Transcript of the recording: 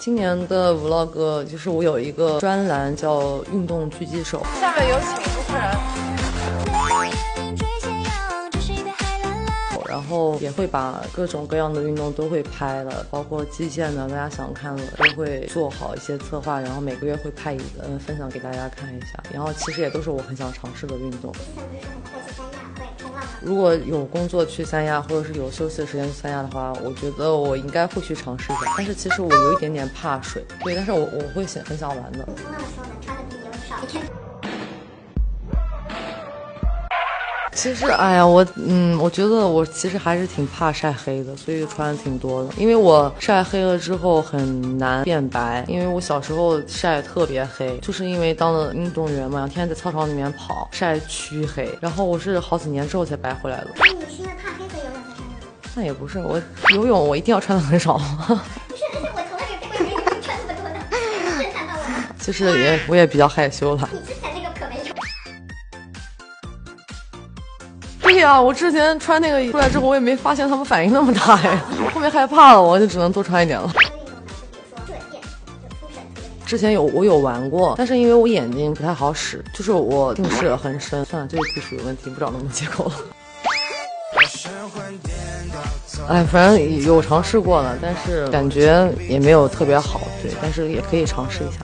今年的 vlog 就是我有一个专栏叫运动狙击手，下面有请主持人。然后也会把各种各样的运动都会拍了，包括击剑的，大家想看的都会做好一些策划，然后每个月会拍一个，嗯，分享给大家看一下。然后其实也都是我很想尝试的运动。如果有工作去三亚，或者是有休息的时间去三亚的话，我觉得我应该会去尝试一下。但是其实我有一点点怕水，对，但是我我会想很想玩的。冲浪的时候呢，穿的比较少，其实，哎呀，我嗯，我觉得我其实还是挺怕晒黑的，所以穿的挺多的。因为我晒黑了之后很难变白，因为我小时候晒特别黑，就是因为当了运动员嘛，天天在操场里面跑，晒黢黑。然后我是好几年之后才白回来的。那你是因为怕黑才游泳才穿的？那也不是，我游泳我一定要穿的很少。不是，而且我从来没有见过你穿这么多的，到我了。其实也我也比较害羞了。对呀，我之前穿那个出来之后，我也没发现他们反应那么大呀。后面害怕了，我就只能多穿一点了。之前有我有玩过，但是因为我眼睛不太好使，就是我近视很深。算了，这个技术有问题，不找那么借口了。哎，反正有尝试过了，但是感觉也没有特别好。对，但是也可以尝试一下。